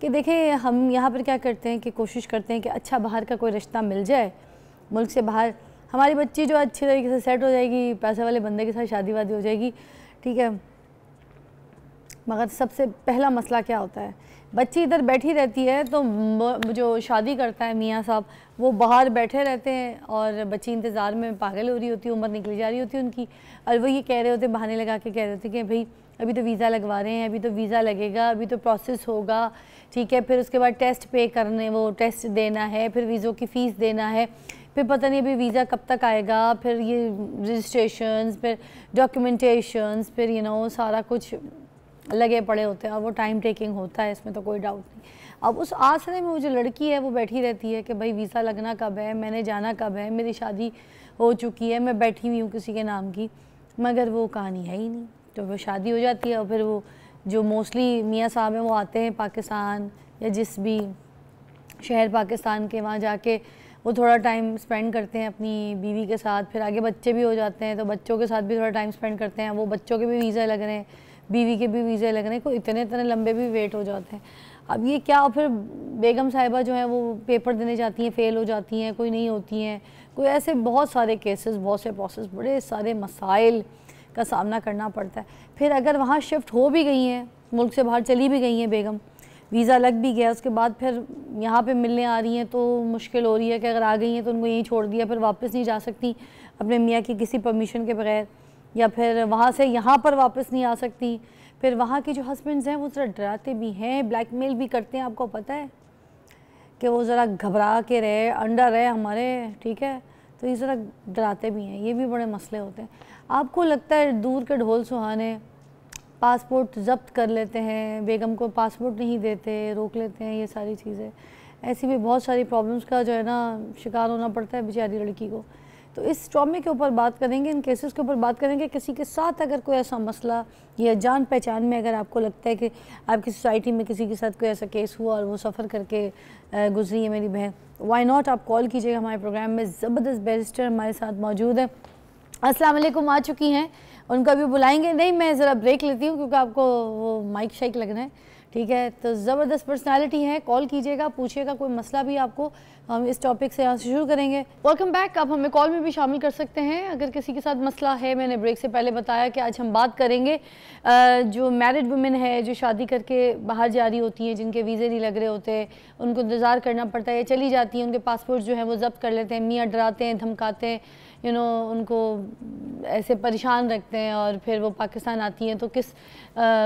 कि देखें हम यहाँ पर क्या करते हैं कि कोशिश करते हैं कि अच्छा बाहर का कोई रिश्ता मिल जाए, मुल्क से बाहर। हमारी बच्ची जो अच्छे तरीके से सेट हो जाएगी, पैसे वाले बंदे के साथ शादी वादी हो जाएगी, ठीक है? मगर सबसे पहला मसला क्या होता है? बच्ची इधर बैठी रहती है तो जो शादी करता है मियाँ साहब, वो बाहर बैठे रहते हैं और बच्ची इंतज़ार में पागल हो रही होती है, उम्र निकली जा रही होती है उनकी। और वो ये कह रहे होते, बहाने लगा के कह रहे होते कि, भाई अभी तो वीज़ा लगवा रहे हैं, अभी तो वीज़ा लगेगा, अभी तो प्रोसेस होगा, ठीक है? फिर उसके बाद टेस्ट पे करने, वो टेस्ट देना है, फिर वीज़ों की फ़ीस देना है, फिर पता नहीं अभी वीज़ा कब तक आएगा, फिर ये रजिस्ट्रेशन फिर डॉक्यूमेंटेशन फिर यू नो सारा कुछ लगे पड़े होते हैं, और वो टाइम टेकिंग होता है, इसमें तो कोई डाउट नहीं। अब उस आसरे में वो जो लड़की है, वो बैठी रहती है कि भाई वीज़ा लगना कब है, मैंने जाना कब है, मेरी शादी हो चुकी है, मैं बैठी हुई हूँ किसी के नाम की, मगर वो कहानी है ही नहीं। तो वो शादी हो जाती है और फिर वो जो मोस्टली मियाँ साहब हैं, वो आते हैं पाकिस्तान या जिस भी शहर पाकिस्तान के वहाँ जाके वो थोड़ा टाइम स्पेंड करते हैं अपनी बीवी के साथ। फिर आगे बच्चे भी हो जाते हैं तो बच्चों के साथ भी थोड़ा टाइम स्पेंड करते हैं। वो बच्चों के भी वीज़ा लग रहे हैं, बीवी के भी वीज़े लग रहे हैं, कोई इतने इतने लंबे भी वेट हो जाते हैं। अब ये क्या, और फिर बेगम साहिबा जो हैं, वो पेपर देने जाती हैं फ़ेल हो जाती हैं, कोई नहीं होती हैं। कोई ऐसे बहुत सारे केसेस बहुत से प्रोसेस बड़े सारे मसाइल का सामना करना पड़ता है। फिर अगर वहाँ शिफ्ट हो भी गई हैं, मुल्क से बाहर चली भी गई हैं बेगम वीज़ा लग भी गया, उसके बाद फिर यहाँ पे मिलने आ रही हैं तो मुश्किल हो रही है कि अगर आ गई हैं तो उनको यहीं छोड़ दिया, फिर वापस नहीं जा सकती अपने मियाँ की किसी परमिशन के बगैर। या फिर वहाँ से यहाँ पर वापस नहीं आ सकती। फिर वहाँ के जो हस्बैंड्स हैं, वो ज़रा डराते भी हैं ब्लैकमेल भी करते हैं, आपको पता है कि वो ज़रा घबरा के रहे अंडर रहे हमारे, ठीक है? तो ये ज़रा डराते भी हैं, ये भी बड़े मसले होते हैं। आपको लगता है दूर के ढोल सुहाने पासपोर्ट जब्त कर लेते हैं, बेगम को पासपोर्ट नहीं देते, रोक लेते हैं, ये सारी चीज़ें? ऐसी भी बहुत सारी प्रॉब्लम्स का जो है ना, शिकार होना पड़ता है बेचारी लड़की को। तो इस ट्रॉमे के ऊपर बात करेंगे, इन केसेस के ऊपर बात करेंगे। किसी के साथ अगर कोई ऐसा मसला या जान पहचान में अगर आपको लगता है कि आपकी सोसाइटी में किसी के साथ कोई ऐसा केस हुआ और वो सफ़र करके गुजरी है मेरी बहन वाई नॉट आप कॉल कीजिएगा हमारे प्रोग्राम में। ज़बरदस्त बैरिस्टर हमारे साथ मौजूद है। वालेकुम, आ चुकी हैं। उनका भी बुलाएँगे। नहीं, मैं ज़रा ब्रेक लेती हूँ क्योंकि आपको वो माइक शाइक लगना है। ठीक है? तो ज़बरदस्त पर्सनालिटी है। कॉल कीजिएगा, पूछिएगा, कोई मसला भी आपको, हम इस टॉपिक से यहाँ से शुरू करेंगे। वेलकम बैक आप हमें कॉल में भी शामिल कर सकते हैं। अगर किसी के साथ मसला है, मैंने ब्रेक से पहले बताया कि आज हम बात करेंगे जो मैरिड वुमेन है, जो शादी करके बाहर जा रही होती हैं, जिनके वीज़े नहीं लग रहे होते, उनको इंतज़ार करना पड़ता है चली जाती हैं, उनके पासपोर्ट जो है वो जब्त कर लेते हैं, मियाँ डराते हैं, धमकाते हैं। यू नो उनको ऐसे परेशान रखते हैं और फिर वो पाकिस्तान आती हैं तो किस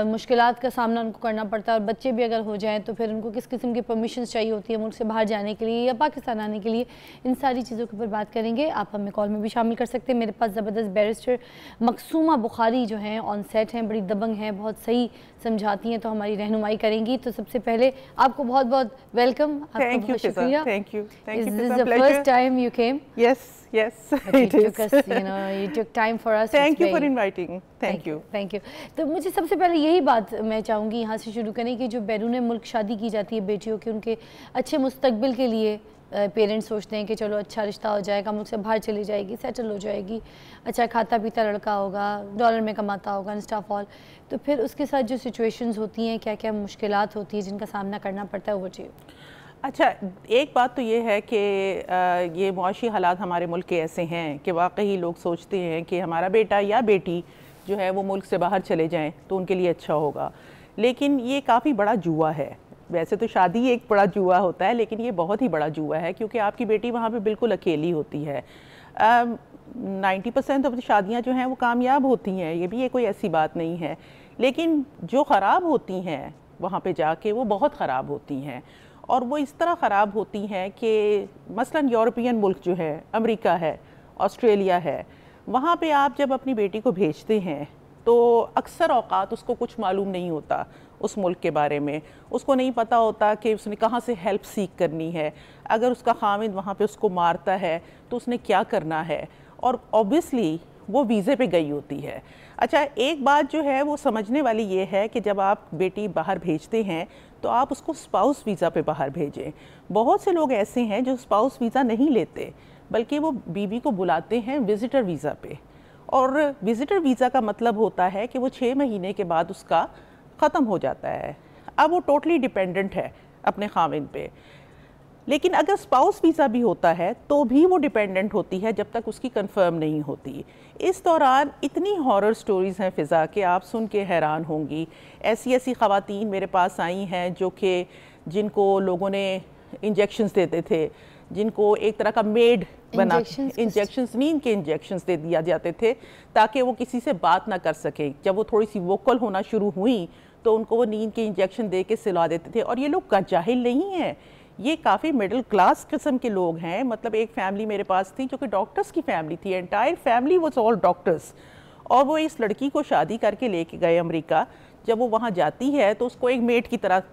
मुश्किल का सामना उनको करना पड़ता है? और बच्चे भी अगर हो जाएँ तो फिर उनको किस किस्म की परमिशन चाहिए होती है? मुल्क से बाहर जाने के लिए या पाकिस्तान आने के लिए? इन सारी चीज़ों के ऊपर बात करेंगे। आप हमें कॉल में भी शामिल कर सकते हैं। मेरे पास ज़बरदस्त बैरिस्टर मकसूमा बुखारी जो हैं ऑन सेट हैं बड़ी दबंग हैं बहुत सही समझाती हैं तो हमारी रहनुमाई करेंगी। तो सबसे पहले आपको बहुत बहुत वेलकम आपका बहुत शुक्रिया। Thank you first time you came yes yes but it took us you know you took time for us thank you for inviting. Thank Thank you. Thank you. तो मुझे सबसे पहले यही बात मैं चाहूँगी यहाँ से शुरू करें कि जो बैरून मुल्क शादी की जाती है बेटियों की उनके अच्छे मुस्तकबिल के लिए पेरेंट्स सोचते हैं कि चलो अच्छा रिश्ता हो जाएगा मुल्क से बाहर चली जाएगी सेटल हो जाएगी अच्छा खाता पीता लड़का होगा डॉलर में कमाता होगा स्टाफ ऑल तो फिर उसके साथ जो सिचुएशंस होती हैं क्या क्या मुश्किल होती हैं जिनका सामना करना पड़ता है वो जी अच्छा एक बात तो ये है कि ये मुआशी हालात हमारे मुल्क के ऐसे हैं कि वाकई लोग सोचते हैं कि हमारा बेटा या बेटी जो है वो मुल्क से बाहर चले जाएँ तो उनके लिए अच्छा होगा। लेकिन ये काफ़ी बड़ा जुआ है। वैसे तो शादी एक बड़ा जुआ होता है, लेकिन ये बहुत ही बड़ा जुआ है क्योंकि आपकी बेटी वहाँ पे बिल्कुल अकेली होती है। नाइन्टी परसेंट ऑफ़ शादियाँ जो हैं वो कामयाब होती हैं, ये भी ये कोई ऐसी बात नहीं है। लेकिन जो ख़राब होती हैं वहाँ पे जाके वो बहुत ख़राब होती हैं। और वो इस तरह ख़राब होती हैं कि मसलन यूरोपियन मुल्क जो है, अमेरिका है, ऑस्ट्रेलिया है, वहाँ पे आप जब अपनी बेटी को भेजते हैं तो अक्सर अवकात उसको कुछ मालूम नहीं होता उस मुल्क के बारे में। उसको नहीं पता होता कि उसने कहाँ से हेल्प सीख करनी है। अगर उसका खामिद वहाँ पे उसको मारता है तो उसने क्या करना है? और ऑब्वियसली वो वीज़े पे गई होती है। अच्छा एक बात जो है वो समझने वाली ये है कि जब आप बेटी बाहर भेजते हैं तो आप उसको स्पाउस वीज़ा पे बाहर भेजें। बहुत से लोग ऐसे हैं जो स्पाउस वीज़ा नहीं लेते, बल्कि वो बीवी को बुलाते हैं विज़िटर वीज़ा पे। और विज़िटर वीज़ा का मतलब होता है कि वो छः महीने के बाद उसका ख़त्म हो जाता है। अब वो टोटली डिपेंडेंट है अपने खामिन पे। लेकिन अगर स्पाउस वीज़ा भी होता है तो भी वो डिपेंडेंट होती है जब तक उसकी कंफर्म नहीं होती। इस दौरान इतनी हॉरर स्टोरीज़ हैं फ़िज़ा के आप सुन के हैरान होंगी। ऐसी ऐसी ख़वातीन मेरे पास आई हैं जो कि जिनको लोगों ने इंजेक्शंस देते थे जिनको एक तरह का मेड बना इंजेक्शन नींद के इंजेक्शन दे दिया जाते थे ताकि वो किसी से बात ना कर सके। जब वो थोड़ी सी वोकल होना शुरू हुई तो उनको वो नींद के इंजेक्शन दे के सिला देते थे। और ये लोग का जाहिल नहीं हैं। ये काफ़ी मिडिल क्लास किस्म के लोग हैं। मतलब एक फैमिली मेरे पास थी जो कि डॉक्टर्स की फैमिली थी। Entire family was all doctors और वो इस लड़की को शादी करके लेके गए अमेरिका। जब वो वहाँ जाती है तो उसको एक मेट की तरह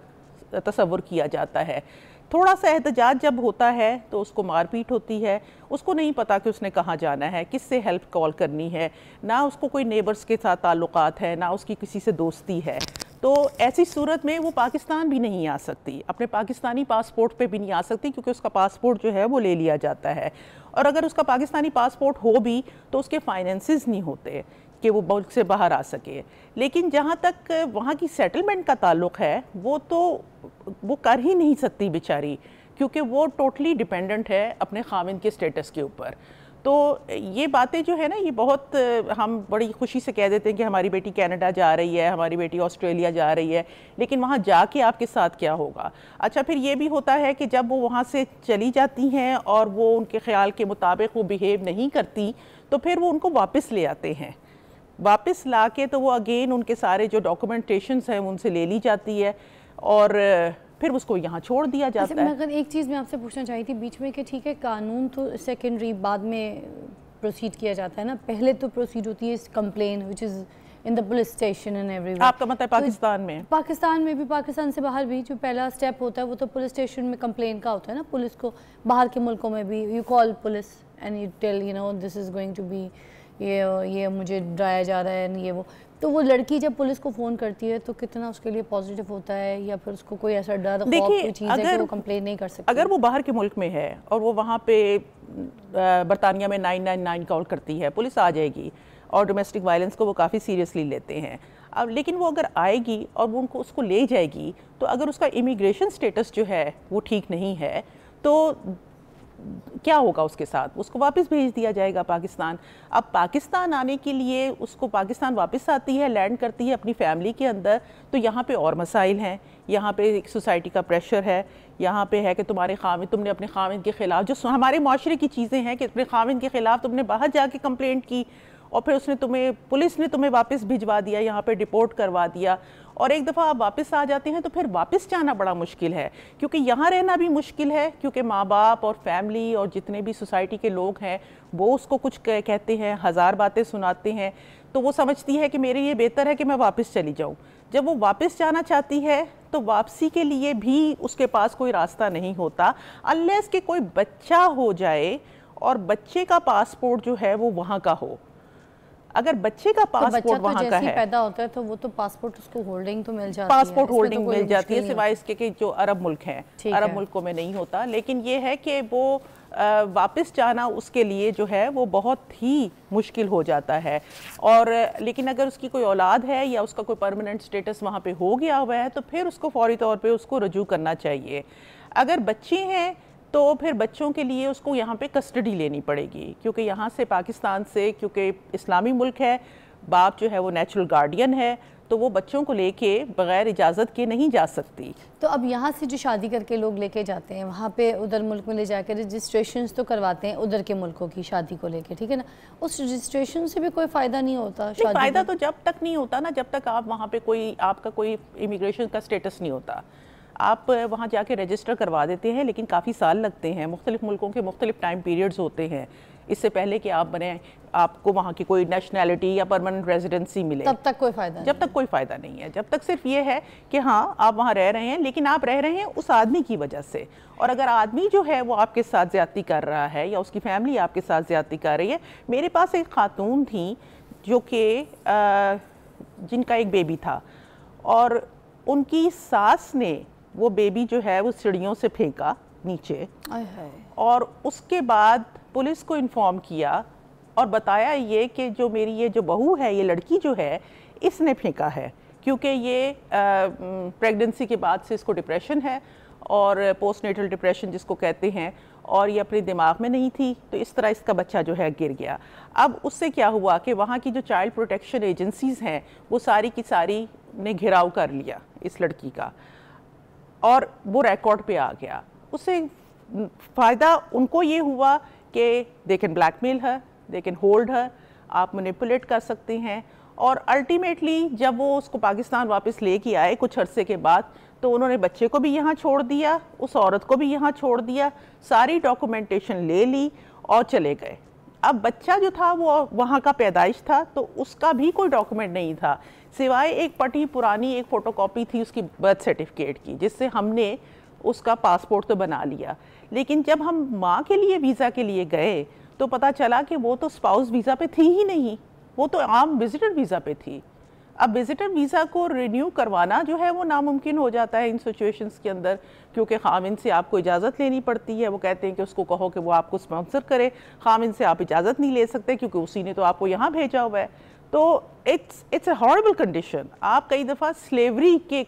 तस्वुर किया जाता है। थोड़ा सा एहतजाज जब होता है तो उसको मारपीट होती है। उसको नहीं पता कि उसने कहाँ जाना है, किससे हेल्प कॉल करनी है। ना उसको कोई नेबर्स के साथ ताल्लुकात है, ना उसकी किसी से दोस्ती है। तो ऐसी सूरत में वो पाकिस्तान भी नहीं आ सकती। अपने पाकिस्तानी पासपोर्ट पे भी नहीं आ सकती, क्योंकि उसका पासपोर्ट जो है वो ले लिया जाता है। और अगर उसका पाकिस्तानी पासपोर्ट हो भी तो उसके फाइनेंसिस नहीं होते। कि वो मुल्क से बाहर आ सके। लेकिन जहाँ तक वहाँ की सेटलमेंट का ताल्लुक है, वो तो वो कर ही नहीं सकती बेचारी, क्योंकि वो टोटली डिपेंडेंट है अपने खामिन के स्टेटस के ऊपर। तो ये बातें जो है ना, ये बहुत, हम बड़ी खुशी से कह देते हैं कि हमारी बेटी कनाडा जा रही है, हमारी बेटी ऑस्ट्रेलिया जा रही है, लेकिन वहाँ जाके आपके साथ क्या होगा? अच्छा फिर ये भी होता है कि जब वो वहाँ से चली जाती हैं और वो उनके ख्याल के मुताबिक वो बिहेव नहीं करती तो फिर वो उनको वापस ले आते हैं। वापस ला के तो वो अगेन उनके सारे जो डॉक्यूमेंटेशन हैं उनसे ले ली जाती है और फिर उसको यहाँ छोड़ दिया जाता अच्छा, है। अगर एक चीज़ मैं आपसे पूछना चाही थी बीच में कि ठीक है कानून तो सेकेंडरी बाद में प्रोसीड किया जाता है ना? पहले तो प्रोसीड होती है complain which is in the police station and every आपका मतलब पाकिस्तान में? पाकिस्तान में भी पाकिस्तान से बाहर भी जो पहला स्टेप होता है वो तो पुलिस स्टेशन में कंप्लेन का होता है ना? पुलिस को बाहर के मुल्कों में भी you call police and you tell you know this is going to be ये ये मुझे डराया जा रहा है ये वो। तो वो लड़की जब पुलिस को फ़ोन करती है तो कितना उसके लिए पॉजिटिव होता है या फिर उसको कोई ऐसा डर देखिए अगर वो कंप्लेन नहीं कर सकती? अगर वो बाहर के मुल्क में है और वो वहाँ पे बरतानिया में नाइन नाइन नाइन कॉल करती है पुलिस आ जाएगी और डोमेस्टिक वायलेंस को वो काफ़ी सीरियसली लेते हैं। अब लेकिन वो अगर आएगी और वो उनको उसको ले जाएगी तो अगर उसका इमिग्रेशन स्टेटस जो है वो ठीक नहीं है तो क्या होगा उसके साथ? उसको वापस भेज दिया जाएगा पाकिस्तान। अब पाकिस्तान आने के लिए उसको पाकिस्तान वापस आती है, लैंड करती है अपनी फैमिली के अंदर तो यहाँ पे और मसाइल हैं। यहाँ पे एक सोसाइटी का प्रेशर है। यहाँ पे है कि तुम्हारे खामिद तुमने अपने खामिद के ख़िलाफ़ जो हमारे माशरे की चीज़ें हैं कि अपने खामिद के ख़िलाफ़ तुमने बाहर जाके कंप्लेंट की और फिर उसने तुम्हें, पुलिस ने तुम्हें वापस भिजवा दिया, यहाँ पे डिपोर्ट करवा दिया। और एक दफ़ा आप वापस आ जाते हैं तो फिर वापस जाना बड़ा मुश्किल है, क्योंकि यहाँ रहना भी मुश्किल है, क्योंकि माँ बाप और फैमिली और जितने भी सोसाइटी के लोग हैं, वो उसको कुछ कहते हैं, हज़ार बातें सुनाते हैं तो वो समझती है कि मेरे लिए बेहतर है कि मैं वापस चली जाऊँ। जब वो वापस जाना चाहती है तो वापसी के लिए भी उसके पास कोई रास्ता नहीं होता अनलेस के कोई बच्चा हो जाए और बच्चे का पासपोर्ट जो है वो वहाँ का हो। अगर बच्चे का पासपोर्ट तो वहाँ का है पैदा होता है तो वो तो पासपोर्ट उसको होल्डिंग तो मिल जाती पासपोर्ट है होल्डिंग तो मिल जाती है सिवाय इसके कि जो अरब मुल्क हैं। अरब मुल्कों में नहीं होता लेकिन ये है कि वो वापस जाना उसके लिए जो है वो बहुत ही मुश्किल हो जाता है। और लेकिन अगर उसकी कोई औलाद है या उसका कोई परमानेंट स्टेटस वहाँ पे हो गया हुआ है तो फिर उसको फौरी तौर पे उसको रजू करना चाहिए। अगर बच्चे हैं तो फिर बच्चों के लिए उसको यहाँ पे कस्टडी लेनी पड़ेगी क्योंकि यहाँ से पाकिस्तान से क्योंकि इस्लामी मुल्क है बाप जो है वो नेचुरल गार्डियन है तो वो बच्चों को लेके बगैर इजाज़त के नहीं जा सकती। तो अब यहाँ से जो शादी करके लोग लेके जाते हैं वहाँ पे उधर मुल्क में ले जाकर रजिस्ट्रेशन तो करवाते हैं उधर के मुल्कों की शादी को लेके ठीक है ना? उस रजिस्ट्रेशन से भी कोई फ़ायदा नहीं होता शादी फ़ायदा तो जब तक नहीं होता ना जब तक आप वहाँ पे कोई आपका कोई इमिग्रेशन का स्टेटस नहीं होता। आप वहाँ जाके रजिस्टर करवा देते हैं लेकिन काफ़ी साल लगते हैं। मुख्तलिफ़ मुल्कों के मुख्तलिफ़ टाइम पीरियड्स होते हैं। इससे पहले कि आप बने आपको वहाँ की कोई नेशनैलिटी या परमानेंट रेजिडेंसी मिले। तब तक कोई फ़ायदा जब तक कोई फ़ायदा नहीं है। जब तक सिर्फ़ ये है कि हाँ आप वहाँ रह रहे हैं लेकिन आप रह रहे हैं उस आदमी की वजह से। और अगर आदमी जो है वो आपके साथ ज़्यादती कर रहा है या उसकी फैमिली आपके साथ ज़्यादती कर रही है मेरे पास एक खातून थी जो कि जिनका एक बेबी था। और उनकी सास ने वो बेबी जो है वो सीढ़ियों से फेंका नीचे। और उसके बाद पुलिस को इन्फॉर्म किया और बताया ये कि जो मेरी ये जो बहू है ये लड़की जो है इसने फेंका है। क्योंकि ये प्रेगनेंसी के बाद से इसको डिप्रेशन है और पोस्ट नेटल डिप्रेशन जिसको कहते हैं और ये अपने दिमाग में नहीं थी तो इस तरह इसका बच्चा जो है गिर गया। अब उससे क्या हुआ कि वहाँ की जो चाइल्ड प्रोटेक्शन एजेंसीज़ हैं वो सारी की सारी ने घिराव कर लिया इस लड़की का। और वो रिकॉर्ड पे आ गया। उससे फ़ायदा उनको ये हुआ कि दे कैन ब्लैकमेल है दे कैन होल्ड है आप मैनिपुलेट कर सकते हैं। और अल्टीमेटली जब वो उसको पाकिस्तान वापस लेके आए कुछ अरसे के बाद तो उन्होंने बच्चे को भी यहाँ छोड़ दिया, उस औरत को भी यहाँ छोड़ दिया, सारी डॉक्यूमेंटेशन ले ली और चले गए। अब बच्चा जो था, वो वहाँ का पैदाइश था तो उसका भी कोई डॉक्यूमेंट नहीं था। सिवाय एक पटी पुरानी एक फ़ोटोकॉपी थी उसकी बर्थ सर्टिफिकेट की, जिससे हमने उसका पासपोर्ट तो बना लिया। लेकिन जब हम माँ के लिए वीज़ा के लिए गए तो पता चला कि वो तो स्पाउस वीज़ा पे थी ही नहीं, वो तो आम विजिटर वीज़ा पे थी। अब विजिटर वीज़ा को रिन्यू करवाना जो है वो नामुमकिन हो जाता है इन सिचुएशंस के अंदर, क्योंकि खामिन से आपको इजाज़त लेनी पड़ती है। वो कहते हैं कि उसको कहो कि वो आपको स्पॉन्सर करे। खामिन से आप इजाज़त नहीं ले सकते, क्योंकि उसी ने तो आपको यहाँ भेजा हुआ है। तो it's it's a horrible condition आप कई दफ़ा स्लेवरी के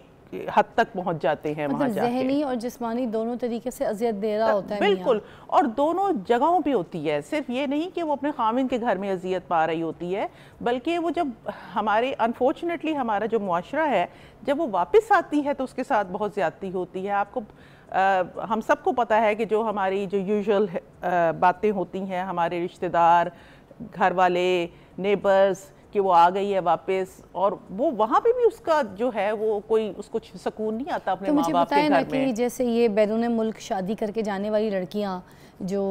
हद तक पहुँच जाते हैं मतलब वहाँ जहनी और जिस्मानी दोनों तरीके से अजियत दे रहा होता है बिल्कुल और दोनों जगहों पे होती है। सिर्फ़ ये नहीं कि वो अपने खामिन के घर में अजियत पा रही होती है बल्कि वो जब हमारे अनफॉर्चुनेटली हमारा जो मुआरा है जब वो वापस आती है तो उसके साथ बहुत ज़्यादती होती है। आपको आ, हम सबको पता है कि जो हमारी जो यूजुअल बातें होती हैं हमारे रिश्तेदार घर वाले नेबर्स कि वो आ गई है वापस और वो वहाँ पे भी उसका जो है वो कोई उसको सुकून नहीं आता अपने तो माँ बाप के घर में। जैसे ये बैरून मुल्क शादी करके जाने वाली लड़कियाँ जो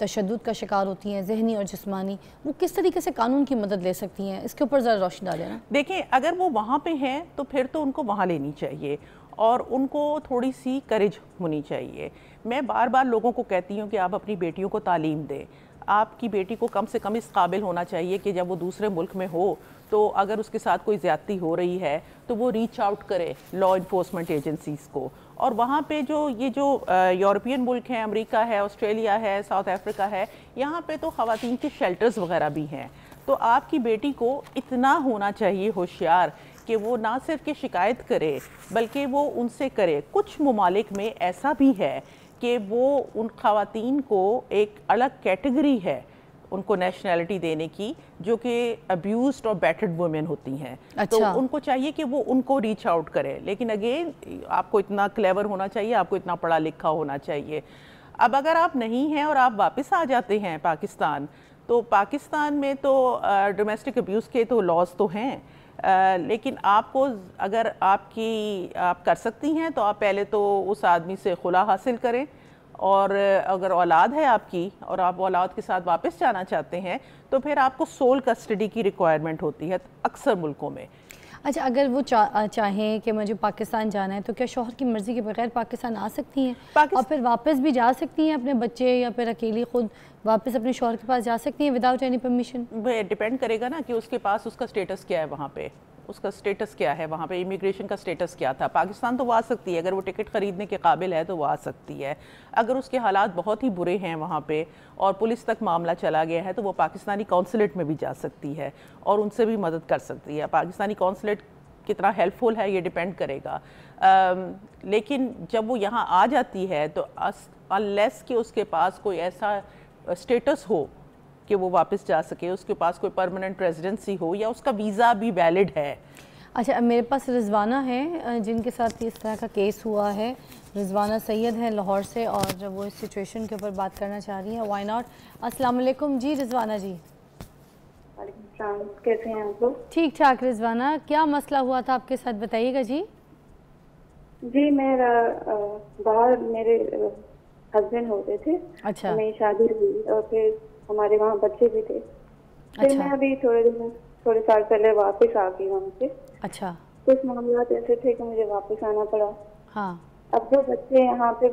तशद का शिकार होती हैं जहनी और जिसमानी वो किस तरीके से कानून की मदद ले सकती हैं? इसके ऊपर ज़रा रोशनी डालें देखें अगर वो वहाँ पे हैं तो फिर तो उनको वहाँ लेनी चाहिए और उनको थोड़ी सी करेज होनी चाहिए। मैं बार बार लोगों को कहती हूँ कि आप अपनी बेटियों को तालीम दें। आपकी बेटी को कम से कम इस काबिल होना चाहिए कि जब वो दूसरे मुल्क में हो तो अगर उसके साथ कोई ज़्यादती हो रही है तो वो रीच आउट करे लॉ इन्फोर्समेंट एजेंसीज़ को। और वहाँ पे जो, ये जो यूरोपियन मुल्क हैं, अमेरिका है ऑस्ट्रेलिया है साउथ अफ्रीका है, यहाँ पे तो ख़वान के शेल्टर्स वगैरह भी हैं। तो आपकी बेटी को इतना होना चाहिए होशियार कि वो ना सिर्फ़ कि शिकायत करे, बल्कि वो उनसे करे। कुछ ममालिक में ऐसा भी है कि वो उन खातन को एक अलग कैटेगरी है उनको नेशनैलिटी देने की जो कि अब्यूज और बैटर्ड वुमेन होती हैं। तो अच्छा। तो उनको चाहिए कि वो उनको रीच आउट करें। लेकिन अगेन आपको इतना क्लेवर होना चाहिए आपको इतना पढ़ा लिखा होना चाहिए। अब अगर आप नहीं हैं और आप वापस आ जाते हैं पाकिस्तान तो पाकिस्तान में तो डोमेस्टिक अब्यूज़ के तो लॉज तो हैं। Uh, लेकिन आपको अगर आपकी आप कर सकती हैं तो आप पहले तो उस आदमी से खुला हासिल करें। और अगर औलाद है आपकी और आप औलाद के साथ वापस जाना चाहते हैं तो फिर आपको सोल कस्टडी की रिक्वायरमेंट होती है अक्सर मुल्कों में। अच्छा अगर वो चा, चाहें कि मुझे पाकिस्तान जाना है तो क्या शोहर की मर्ज़ी के बगैर पाकिस्तान आ सकती हैं? और फिर वापस भी जा सकती हैं अपने बच्चे या फिर अकेली खुद वापस अपने शोहर के पास जा सकती हैं विदाउट एनी परमिशन डिपेंड करेगा ना कि उसके पास उसका स्टेटस क्या है वहाँ पे। उसका स्टेटस क्या है? वहाँ पे इमिग्रेशन का स्टेटस क्या था? पाकिस्तान तो वो आ सकती है। अगर वो टिकट ख़रीदने के काबिल है तो वो आ सकती है। अगर उसके हालात बहुत ही बुरे हैं वहाँ पे और पुलिस तक मामला चला गया है तो वो पाकिस्तानी कौंसलेट में भी जा सकती है और उनसे भी मदद कर सकती है। पाकिस्तानी कौंसलेट कितना हेल्पफुल है ये डिपेंड करेगा। आ, लेकिन जब वो यहाँ आ जाती है तो अनलेस कि उसके पास कोई ऐसा स्टेटस हो कि वो वापस जा सके उसके पास कोई परमानेंट रेजिडेंसी हो या उसका वीज़ा भी वैलिड है? अच्छा मेरे पास रिजवाना है जिनके साथ इस तरह का केस हुआ है। रिजवाना सैयद है लाहौर से और जब वो इस सिचुएशन के ऊपर बात करना चाह रही हैं वाई नॉट अस्सलाम वालेकुम जी रिजवाना जी। कैसे हैं आप लोग? ठीक ठाक रिजवाना। क्या मसला हुआ था आपके साथ बताइएगा जी। जी मेरा बाहर मेरे हस्बैंड होते थे। अच्छा। मेरी शादी हुई और फिर हमारे वहाँ बच्चे भी थे। फिर अच्छा। मैं अभी थोड़े दिन थोड़े साल पहले वापस आ गई वहाँ से। अच्छा। कुछ मामला ऐसे थे कि मुझे वापस आना पड़ा। हाँ। अब जो बच्चे यहाँ पे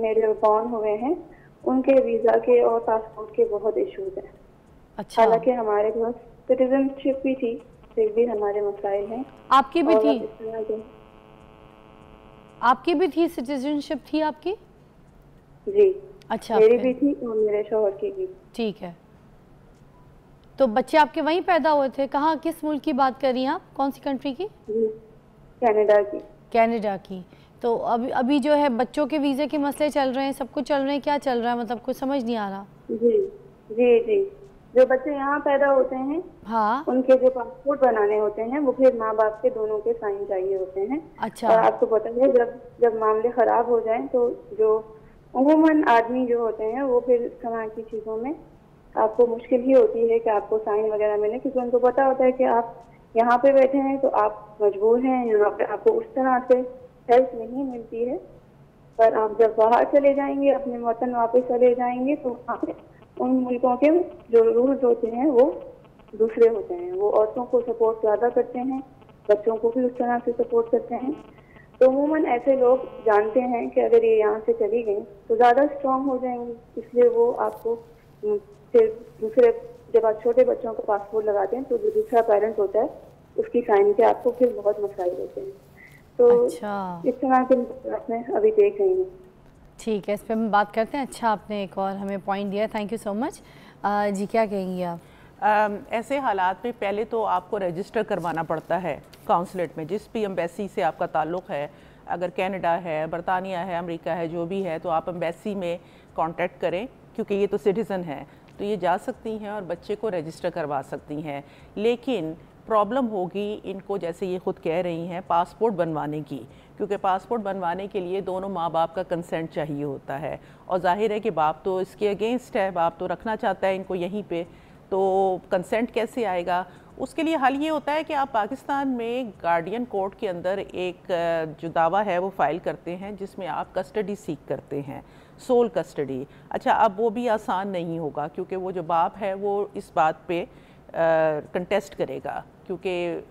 मेरे बॉर्न हुए हैं उनके वीज़ा के और पासपोर्ट के बहुत इश्यूज़ हैं। अच्छा। हालाँकि हमारे पास सिटीजनशिप भी थी फिर भी हमारे मसाइल हैं। आपकी भी थी? आपकी भी थी सिटीजनशिप थी आपकी? जी। अच्छा मेरी भी थी और मेरे शोहर की भी। ठीक है। तो बच्चे आपके वहीं पैदा हुए थे? कहाँ किस मुल्क की बात कर रही हैं आप? कौन सी कंट्री की? कनाडा की। कनाडा की। तो अभी अभी जो है बच्चों के वीज़े के मसले चल रहे हैं सब कुछ चल रहे हैं क्या चल रहा है? मतलब कुछ समझ नहीं आ रहा। जी जी जी। जो बच्चे यहाँ पैदा होते हैं हाँ। उनके जो पासपोर्ट बनाने होते हैं वो फिर माँ बाप के दोनों के साइन चाहिए होते हैं। अच्छा। और आपको पता है जब जब मामले खराब हो जाए तो जो उमूमन आदमी जो होते हैं, वो फिर तरह की चीज़ों में आपको मुश्किल ही होती है कि आपको साइन वगैरह मिले। क्योंकि उनको पता होता है कि आप यहाँ पे बैठे हैं तो आप मजबूर हैं, यहाँ पे आपको उस तरह से हेल्प नहीं मिलती है। पर आप जब बाहर चले जाएँगे, अपने वतन वापस चले जाएँगे तो वहाँ पे उन मुल्कों के जो रूल्स होते हैं, वो दूसरे होते हैं। वो औरतों को सपोर्ट ज़्यादा करते हैं, बच्चों को भी उस तरह से सपोर्ट करते हैं। तो अमूमन ऐसे लोग जानते हैं कि अगर ये यहाँ से चली गई तो ज़्यादा स्ट्रांग हो जाएँगी। इसलिए वो आपको हम्म, फिर दूसरे जब आप छोटे बच्चों को पासपोर्ट लगाते हैं तो जो दूसरा पेरेंट होता है उसकी साइन के आपको फिर बहुत मसाइल होते हैं। तो अच्छा। इस तरह के मैं अभी देख रही हूँ। ठीक है इस पर हम बात करते हैं। अच्छा आपने एक और हमें पॉइंट दिया thank you so much ji क्या कहेंगी आप? ऐसे हालात में पहले तो आपको रजिस्टर करवाना पड़ता है काउंसलेट में, जिस भी एम्बेसी से आपका ताल्लुक़ है, अगर कनाडा है, बरतानिया है, अमेरिका है, जो भी है तो आप एम्बेसी में कांटेक्ट करें, क्योंकि ये तो सिटीज़न है। तो ये जा सकती हैं और बच्चे को रजिस्टर करवा सकती हैं। लेकिन प्रॉब्लम होगी इनको, जैसे ये खुद कह रही हैं पासपोर्ट बनवाने की। क्योंकि पासपोर्ट बनवाने के लिए दोनों माँ बाप का कंसेंट चाहिए होता है। और ज़ाहिर है कि बाप तो इसके अगेंस्ट है, बाप तो रखना चाहता है इनको यहीं पे। तो कंसेंट कैसे आएगा? उसके लिए हल ये होता है कि आप पाकिस्तान में गार्डियन कोर्ट के अंदर एक जो दावा है वो फ़ाइल करते हैं, जिसमें आप कस्टडी सीख करते हैं सोल कस्टडी अच्छा अब वो भी आसान नहीं होगा, क्योंकि वो जो बाप है वो इस बात पे कंटेस्ट करेगा, क्योंकि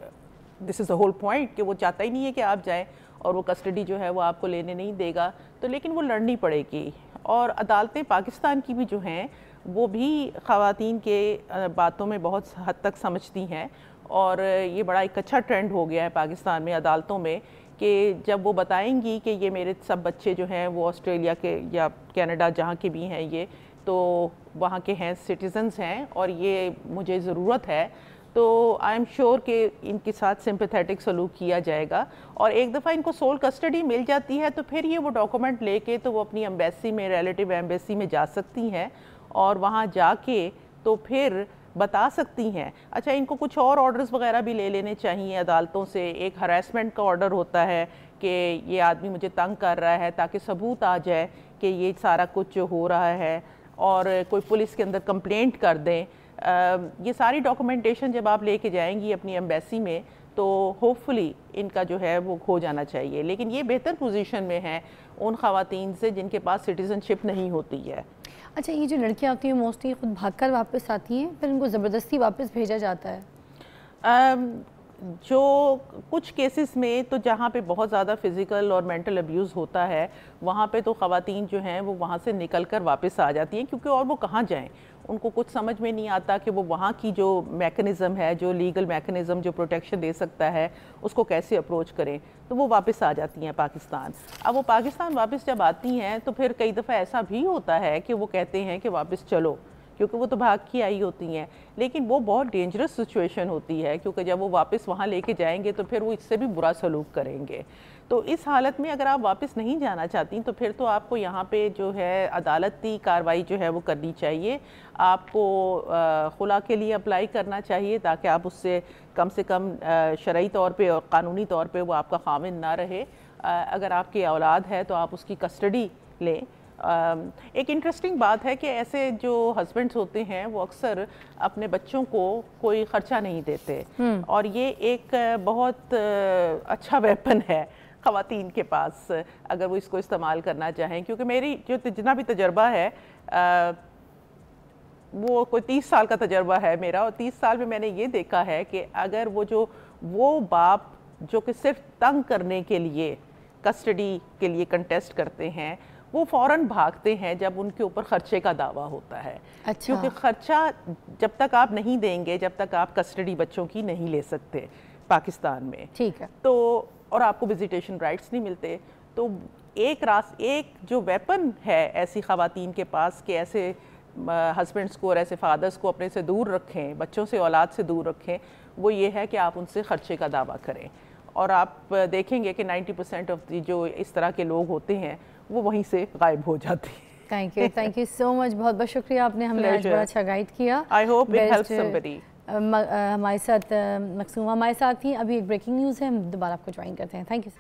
this is the whole point कि वो चाहता ही नहीं है कि आप जाएँ और वो कस्टडी जो है वो आपको लेने नहीं देगा। तो लेकिन वो लड़नी पड़ेगी। और अदालतें पाकिस्तान की भी जो हैं, वो भी ख़वातीन के बातों में बहुत हद तक समझती हैं। और ये बड़ा एक अच्छा ट्रेंड हो गया है पाकिस्तान में अदालतों में कि जब वो बताएँगी कि ये मेरे सब बच्चे जो हैं, वो ऑस्ट्रेलिया के या कनाडा जहाँ के भी हैं ये तो वहाँ के हैं, सिटीजन्स हैं और ये मुझे ज़रूरत है। तो आई एम श्योर कि इनके साथ सिंपथेटिक सलूक किया जाएगा। और एक दफ़ा इनको सोल कस्टडी मिल जाती है तो फिर ये वो डॉक्यूमेंट लेके तो वो अपनी एम्बेसी में रिलेटिव एम्बेसी में जा सकती हैं और वहाँ जाके तो फिर बता सकती हैं। अच्छा इनको कुछ और ऑर्डर्स वगैरह भी ले लेने चाहिए अदालतों से। एक हरासमेंट का ऑर्डर होता है कि ये आदमी मुझे तंग कर रहा है ताकि सबूत आ जाए कि ये सारा कुछ जो हो रहा है और कोई पुलिस के अंदर कंप्लेंट कर दें। ये सारी डॉक्यूमेंटेशन जब आप लेके जाएँगी अपनी एम्बेसी में तो होपफुली इनका जो है वो खो जाना चाहिए। लेकिन ये बेहतर पोजीशन में है उन खातन से जिनके पास सिटीज़नशिप नहीं होती है। अच्छा ये जो लड़कियाँ आती हैं मोस्टली खुद भागकर वापस आती हैं फिर उनको ज़बरदस्ती वापस भेजा जाता है? जो कुछ केसेस में तो जहाँ पे बहुत ज़्यादा फ़िज़िकल और मेंटल अब्यूज़ होता है, वहाँ पे तो ख़वातीन जो हैं वो वहाँ से निकल कर वापस आ जाती हैं, क्योंकि और वो कहाँ जाएँ? उनको कुछ समझ में नहीं आता कि वो वहाँ की जो मैकेनिज़्म है, जो लीगल मैकेनिज़्म जो प्रोटेक्शन दे सकता है, उसको कैसे अप्रोच करें? तो वो वापस आ जाती हैं पाकिस्तान। अब वो पाकिस्तान वापस जब आती हैं तो फिर कई दफ़ा ऐसा भी होता है कि वो कहते हैं कि वापस चलो। क्योंकि वो तो भाग के आई होती हैं। लेकिन वो बहुत डेंजरस सिचुएशन होती है, क्योंकि जब वो वापस वहाँ लेके जाएँगे तो फिर वो इससे भी बुरा सलूक करेंगे। तो इस हालत में अगर आप वापस नहीं जाना चाहती तो फिर तो आपको यहाँ पे जो है अदालती कार्रवाई जो है वो करनी चाहिए। आपको खुला के लिए अप्लाई करना चाहिए, ताकि आप उससे कम से कम शरई तौर पे और कानूनी तौर पे वो आपका खामिन ना रहे। अगर आपकी औलाद है तो आप उसकी कस्टडी लें। एक इंटरेस्टिंग बात है कि ऐसे जो हस्बैंड्स होते हैं वो अक्सर अपने बच्चों को कोई ख़र्चा नहीं देते। और ये एक बहुत अच्छा वेपन है ख़वातीन के पास अगर वो इसको इस्तेमाल करना चाहें। क्योंकि मेरी जो जितना भी तजर्बा है अ, वो कोई तीस साल का तजर्बा है मेरा। और तीस साल में मैंने ये देखा है कि अगर वो जो वो बाप जो कि सिर्फ़ तंग करने के लिए कस्टडी के लिए कंटेस्ट करते हैं वो फ़ौरन भागते हैं जब उनके ऊपर ख़र्चे का दावा होता है। अच्छा। क्योंकि ख़र्चा जब तक आप नहीं देंगे जब तक आप कस्टडी बच्चों की नहीं ले सकते पाकिस्तान में। ठीक है। तो और आपको विजिटेशन राइट्स नहीं मिलते। तो एक रास एक जो वेपन है ऐसी खातन के पास कि ऐसे हस्बैंड्स को और ऐसे फादर्स को अपने से दूर रखें बच्चों से औलाद से दूर रखें वो ये है कि आप उनसे ख़र्चे का दावा करें। और आप देखेंगे कि 90 परसेंट ऑफ़ जो इस तरह के लोग होते हैं वो वहीं से गायब हो जाती। है thank you thank you so much बहुत बहुत शुक्रिया आपने हमें आज बड़ा अच्छा गाइड किया। I hope it help somebody हमारे साथ मकसूमा हमारे साथ थी। अभी एक ब्रेकिंग न्यूज़ है हम दोबारा आपको ज्वाइन करते हैं। Thank you